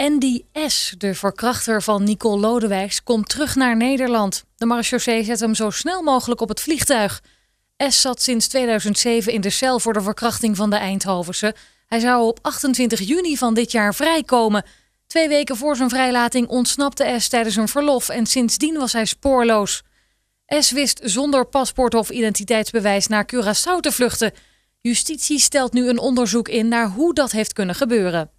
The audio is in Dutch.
Andy S., de verkrachter van Nicole Lodewijks, komt terug naar Nederland. De marechaussee zet hem zo snel mogelijk op het vliegtuig. S. zat sinds 2007 in de cel voor de verkrachting van de Eindhovense. Hij zou op 28 juni van dit jaar vrijkomen. Twee weken voor zijn vrijlating ontsnapte S tijdens een verlof en sindsdien was hij spoorloos. S wist zonder paspoort of identiteitsbewijs naar Curaçao te vluchten. Justitie stelt nu een onderzoek in naar hoe dat heeft kunnen gebeuren.